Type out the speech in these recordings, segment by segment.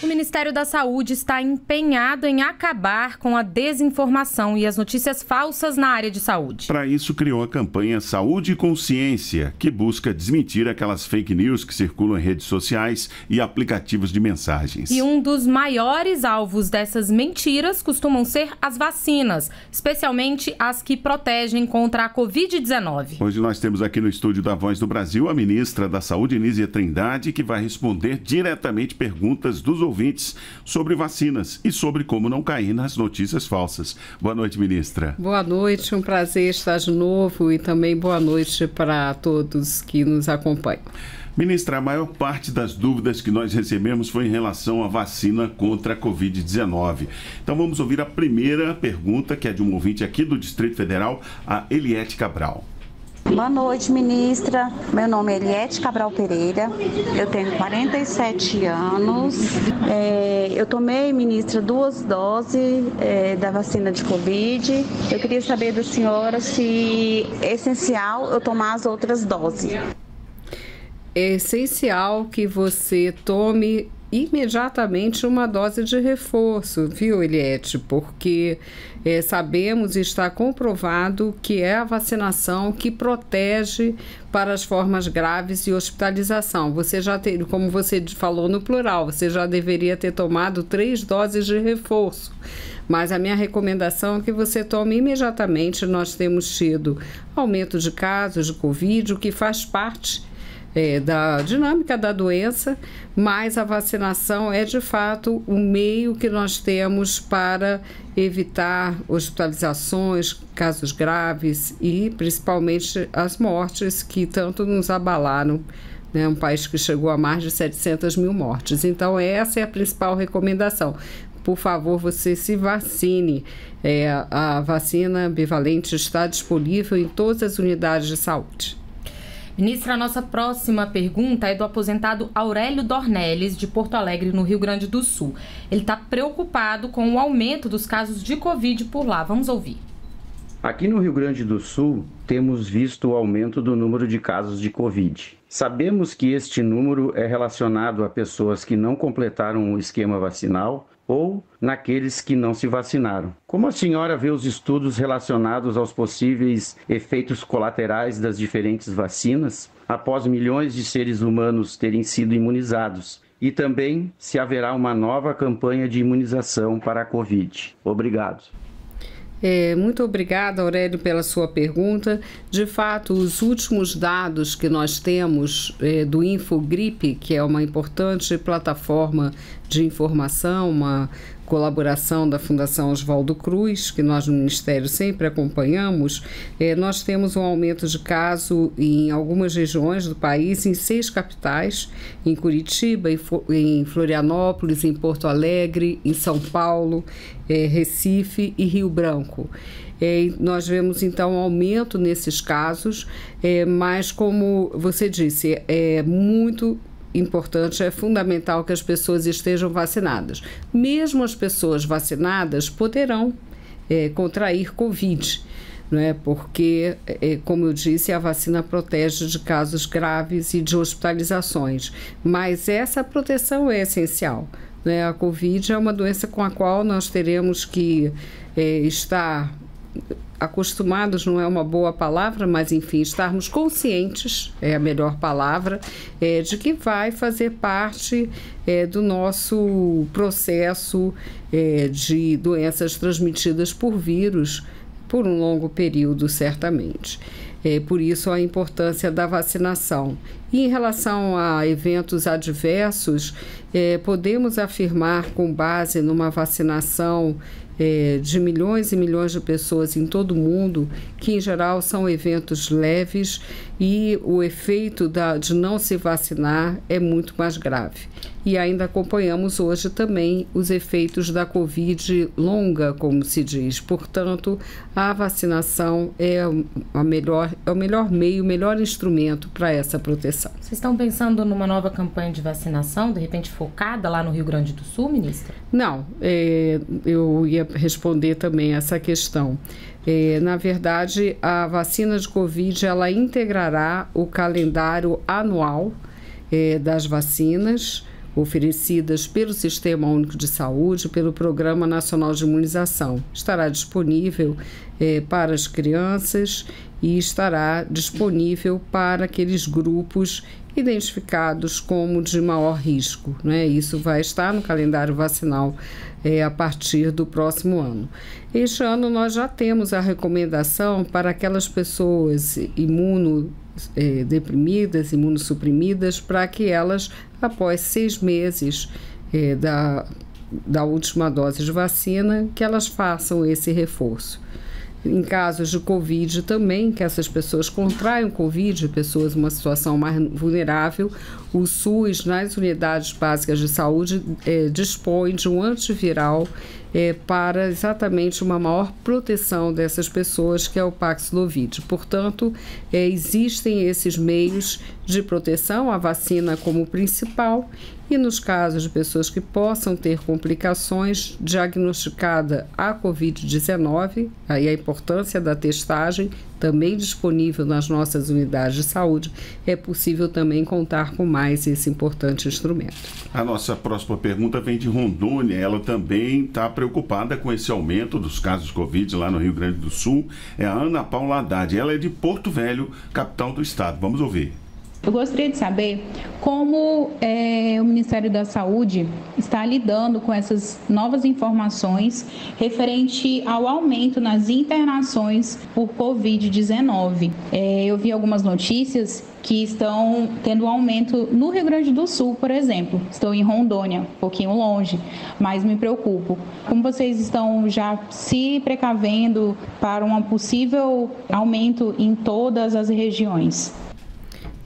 O Ministério da Saúde está empenhado em acabar com a desinformação e as notícias falsas na área de saúde. Para isso, criou a campanha Saúde e Consciência, que busca desmentir aquelas fake news que circulam em redes sociais e aplicativos de mensagens. E um dos maiores alvos dessas mentiras costumam ser as vacinas, especialmente as que protegem contra a Covid-19. Hoje nós temos aqui no estúdio da Voz do Brasil a ministra da Saúde, Nízia Trindade, que vai responder diretamente perguntas dos ouvintes sobre vacinas e sobre como não cair nas notícias falsas. Boa noite, ministra. Boa noite, um prazer estar de novo e também boa noite para todos que nos acompanham. Ministra, a maior parte das dúvidas que nós recebemos foi em relação à vacina contra a Covid-19. Então vamos ouvir a primeira pergunta, que é de um ouvinte aqui do Distrito Federal, a Eliette Cabral. Boa noite, ministra. Meu nome é Eliette Cabral Pereira, eu tenho 47 anos. É, eu tomei, ministra, duas doses é, da vacina de Covid. Eu queria saber da senhora se é essencial eu tomar as outras doses. É essencial que você tome imediatamente uma dose de reforço, viu, Eliette? Porque é, sabemos e está comprovado que é a vacinação que protege para as formas graves e hospitalização. Você já tem, como você falou no plural, você já deveria ter tomado três doses de reforço. Mas a minha recomendação é que você tome imediatamente. Nós temos tido aumento de casos de Covid, o que faz parte é, da dinâmica da doença, mas a vacinação é de fato o meio que nós temos para evitar hospitalizações, casos graves e principalmente as mortes que tanto nos abalaram. Né, um país que chegou a mais de 700 mil mortes. Então, essa é a principal recomendação por favor, você se vacine. É, a vacina bivalente está disponível em todas as unidades de saúde. Ministra, a nossa próxima pergunta é do aposentado Aurélio Dornelles, de Porto Alegre, no Rio Grande do Sul. Ele está preocupado com o aumento dos casos de Covid por lá. Vamos ouvir. Aqui no Rio Grande do Sul, temos visto o aumento do número de casos de Covid. Sabemos que este número é relacionado a pessoas que não completaram o esquema vacinal ou naqueles que não se vacinaram. Como a senhora vê os estudos relacionados aos possíveis efeitos colaterais das diferentes vacinas após milhões de seres humanos terem sido imunizados? E também se haverá uma nova campanha de imunização para a Covid. Obrigado. É, muito obrigada, Aurélio, pela sua pergunta. De fato, os últimos dados que nós temos é, do Infogripe, que é uma importante plataforma de informação, uma colaboração da Fundação Oswaldo Cruz, que nós no Ministério sempre acompanhamos, é, nós temos um aumento de caso em algumas regiões do país, em seis capitais, em Curitiba, em Florianópolis, em Porto Alegre, em São Paulo, é, Recife e Rio Branco. É, nós vemos então um aumento nesses casos, é, mas como você disse, é muito importante, é fundamental que as pessoas estejam vacinadas. Mesmo as pessoas vacinadas poderão é, contrair Covid, não é? Porque, é, como eu disse, a vacina protege de casos graves e de hospitalizações. Mas essa proteção é essencial. Né? A Covid é uma doença com a qual nós teremos que é, estar acostumados não é uma boa palavra, mas enfim, estarmos conscientes é a melhor palavra é, de que vai fazer parte é, do nosso processo é, de doenças transmitidas por vírus por um longo período, certamente. É, por isso a importância da vacinação. E em relação a eventos adversos, é, podemos afirmar, com base numa vacinação é, de milhões e milhões de pessoas em todo o mundo, que em geral são eventos leves e o efeito da, de não se vacinar é muito mais grave. E ainda acompanhamos hoje também os efeitos da Covid longa, como se diz. Portanto, a vacinação é, a melhor, é o melhor meio, o melhor instrumento para essa proteção. Vocês estão pensando numa nova campanha de vacinação, de repente focada lá no Rio Grande do Sul, ministra? Não, é, eu ia responder também essa questão. É, na verdade, a vacina de Covid ela integrará o calendário anual é, das vacinas oferecidas pelo Sistema Único de Saúde, pelo Programa Nacional de Imunização. Estará disponível eh, para as crianças e estará disponível para aqueles grupos identificados como de maior risco. Né? Isso vai estar no calendário vacinal é, a partir do próximo ano. Este ano nós já temos a recomendação para aquelas pessoas imunodeprimidas, é, imunossuprimidas, para que elas, após seis meses é, da, da última dose de vacina, que elas façam esse reforço em casos de Covid também, que essas pessoas contraem Covid, pessoas em uma situação mais vulnerável, o SUS, nas unidades básicas de saúde, é, dispõe de um antiviral é, para exatamente uma maior proteção dessas pessoas, que é o Paxlovid. Portanto, é, existem esses meios de proteção, a vacina como principal, e nos casos de pessoas que possam ter complicações, diagnosticada a Covid-19, aí a importância da testagem, também disponível nas nossas unidades de saúde, é possível também contar com mais esse importante instrumento. A nossa próxima pergunta vem de Rondônia. Ela também está preocupada com esse aumento dos casos Covid lá no Rio Grande do Sul. É a Ana Paula Haddad. Ela é de Porto Velho, capital do estado. Vamos ouvir. Eu gostaria de saber como é, o Ministério da Saúde está lidando com essas novas informações referente ao aumento nas internações por Covid-19. É, eu vi algumas notícias que estão tendo um aumento no Rio Grande do Sul, por exemplo. Estou em Rondônia, um pouquinho longe, mas me preocupo. Como vocês estão já se precavendo para um possível aumento em todas as regiões?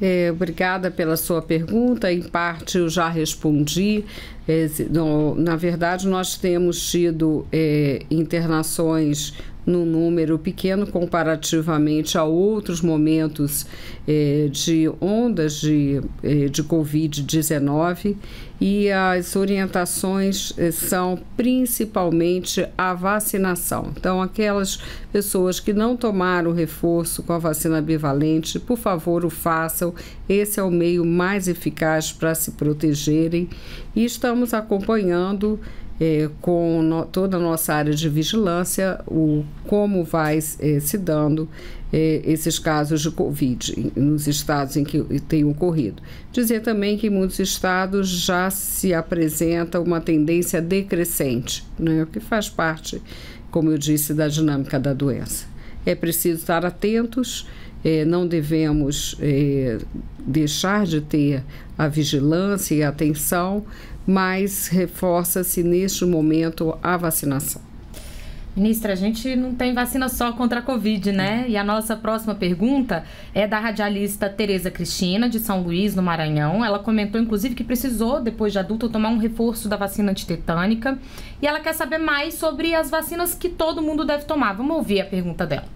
É, obrigada pela sua pergunta. Em parte eu já respondi. É, no, na verdade, nós temos tido é, internações num número pequeno comparativamente a outros momentos eh, de ondas de, eh, de Covid-19 e as orientações eh, são principalmente a vacinação. Então, aquelas pessoas que não tomaram reforço com a vacina bivalente, por favor, o façam. Esse é o meio mais eficaz para se protegerem e estamos acompanhando é, com no, toda a nossa área de vigilância, o, como vai é, se dando é, esses casos de Covid nos estados em que tem ocorrido. Dizer também que em muitos estados já se apresenta uma tendência decrescente, né, que faz parte, como eu disse, da dinâmica da doença. É preciso estar atentos. É, não devemos é, deixar de ter a vigilância e a atenção, mas reforça-se neste momento a vacinação. Ministra, a gente não tem vacina só contra a Covid, né? E a nossa próxima pergunta é da radialista Tereza Cristina, de São Luís, no Maranhão. Ela comentou, inclusive, que precisou, depois de adulta, tomar um reforço da vacina antitetânica. E ela quer saber mais sobre as vacinas que todo mundo deve tomar. Vamos ouvir a pergunta dela.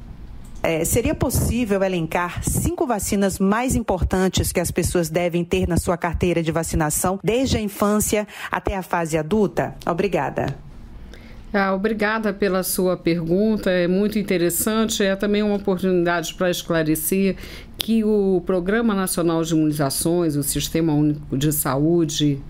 É, seria possível elencar cinco vacinas mais importantes que as pessoas devem ter na sua carteira de vacinação, desde a infância até a fase adulta? Obrigada. Ah, obrigada pela sua pergunta, é muito interessante. É também uma oportunidade para esclarecer que o Programa Nacional de Imunizações, o Sistema Único de Saúde,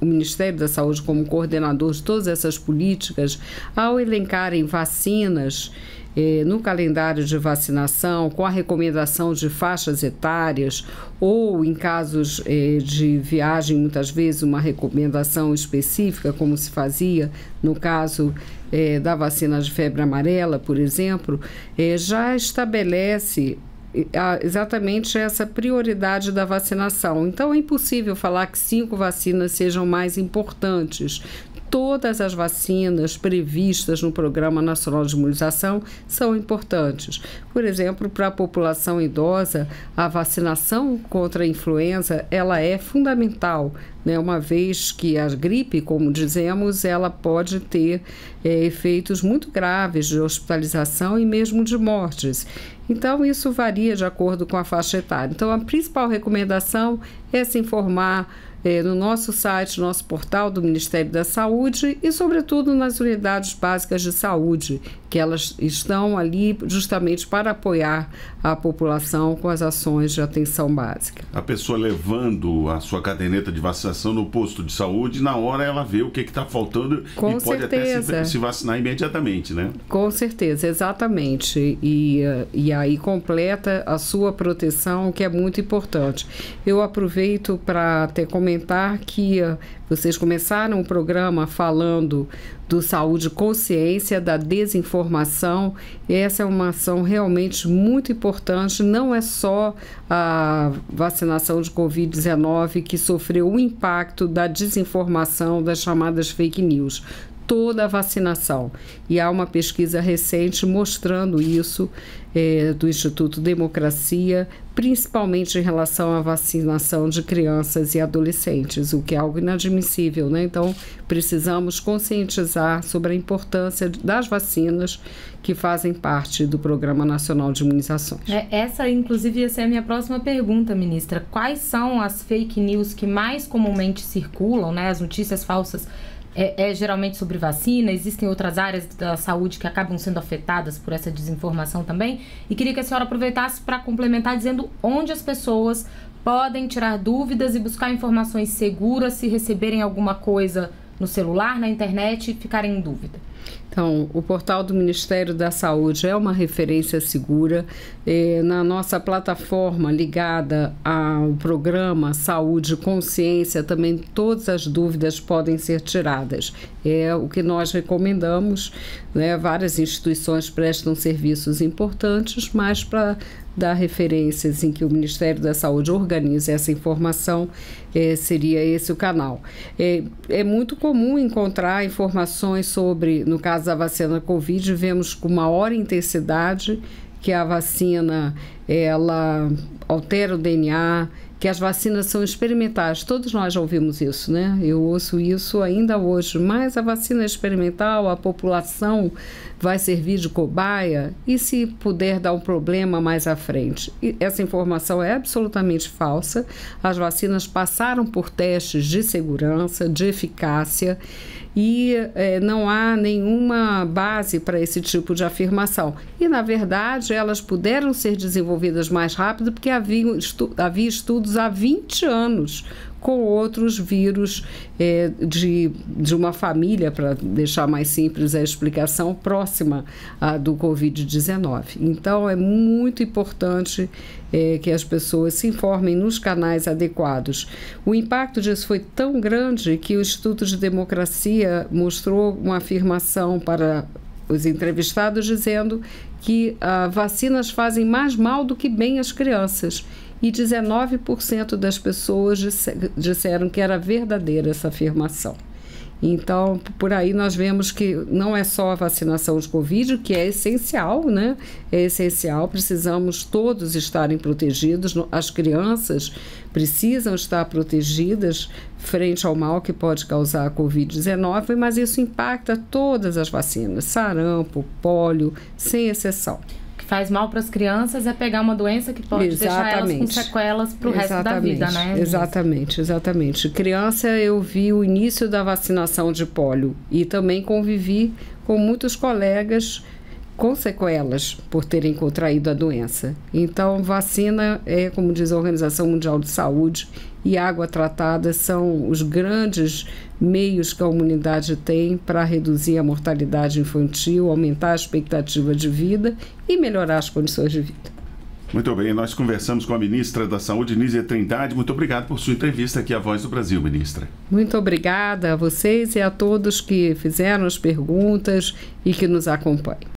o Ministério da Saúde como coordenador de todas essas políticas, ao elencarem vacinas eh, no calendário de vacinação, com a recomendação de faixas etárias, ou em casos eh, de viagem, muitas vezes uma recomendação específica, como se fazia no caso eh, da vacina de febre amarela, por exemplo, eh, já estabelece exatamente essa prioridade da vacinação. Então é impossível falar que cinco vacinas sejam mais importantes todas as vacinas previstas no Programa Nacional de Imunização são importantes. Por exemplo, para a população idosa, a vacinação contra a influenza ela é fundamental, né? uma vez que a gripe, como dizemos, ela pode ter é, efeitos muito graves de hospitalização e mesmo de mortes. Então, isso varia de acordo com a faixa etária. Então, a principal recomendação é se informar é, no nosso site, nosso portal do Ministério da Saúde e, sobretudo, nas unidades básicas de saúde, que elas estão ali justamente para apoiar a população com as ações de atenção básica. A pessoa levando a sua caderneta de vacinação no posto de saúde, na hora ela vê o que está faltando com e pode certeza. até se, se, vacinar imediatamente, né? Com certeza, exatamente. E, e aí completa a sua proteção, que é muito importante. Eu aproveito para até comentar que vocês começaram o programa falando do Saúde Consciência, da desinformação. Essa é uma ação realmente muito importante. Não é só a vacinação de Covid-19 que sofreu o impacto da desinformação, das chamadas fake news toda a vacinação. E há uma pesquisa recente mostrando isso é, do Instituto Democracia, principalmente em relação à vacinação de crianças e adolescentes, o que é algo inadmissível, né? Então, precisamos conscientizar sobre a importância das vacinas que fazem parte do Programa Nacional de Imunizações. É, essa, inclusive, ia ser a minha próxima pergunta, ministra. Quais são as fake news que mais comumente circulam, né? As notícias falsas é, é, geralmente sobre vacina, existem outras áreas da saúde que acabam sendo afetadas por essa desinformação também. E queria que a senhora aproveitasse para complementar dizendo onde as pessoas podem tirar dúvidas e buscar informações seguras se receberem alguma coisa no celular, na internet e ficarem em dúvida. Então, o portal do Ministério da Saúde é uma referência segura. É, na nossa plataforma ligada ao programa Saúde Consciência, também todas as dúvidas podem ser tiradas. É o que nós recomendamos. Né? Várias instituições prestam serviços importantes, mas para dar referências em que o Ministério da Saúde organiza essa informação, é, seria esse o canal. É, é muito comum encontrar informações sobre, no caso da vacina Covid, vemos com maior intensidade que a vacina ela altera o DNA, que as vacinas são experimentais. Todos nós já ouvimos isso, né? Eu ouço isso ainda hoje. Mas a vacina é experimental, a população vai servir de cobaia e se puder dar um problema mais à frente. E essa informação é absolutamente falsa. As vacinas passaram por testes de segurança, de eficácia e é, não há nenhuma base para esse tipo de afirmação. E, na verdade, elas puderam ser desenvolvidas mais rápido porque havia, estu havia estudos há 20 anos com outros vírus é, de, de uma família, para deixar mais simples a explicação, próxima do Covid-19. Então, é muito importante é, que as pessoas se informem nos canais adequados. O impacto disso foi tão grande que o Instituto de Democracia mostrou uma afirmação para os entrevistados dizendo que ah, vacinas fazem mais mal do que bem às crianças e 19% das pessoas disseram que era verdadeira essa afirmação. Então, por aí nós vemos que não é só a vacinação de Covid, que é essencial, né? É essencial, precisamos todos estarem protegidos. As crianças precisam estar protegidas frente ao mal que pode causar a Covid-19, mas isso impacta todas as vacinas: sarampo, pólio, sem exceção que faz mal para as crianças é pegar uma doença que pode exatamente. deixar elas com sequelas para o resto da vida, né? Exatamente, exatamente. Criança, eu vi o início da vacinação de pólio e também convivi com muitos colegas com sequelas por terem contraído a doença. Então, vacina é, como diz a Organização Mundial de Saúde, e água tratada são os grandes meios que a humanidade tem para reduzir a mortalidade infantil, aumentar a expectativa de vida e melhorar as condições de vida. Muito bem, nós conversamos com a ministra da Saúde, Nízia Trindade. Muito obrigado por sua entrevista aqui à Voz do Brasil, ministra. Muito obrigada a vocês e a todos que fizeram as perguntas e que nos acompanham.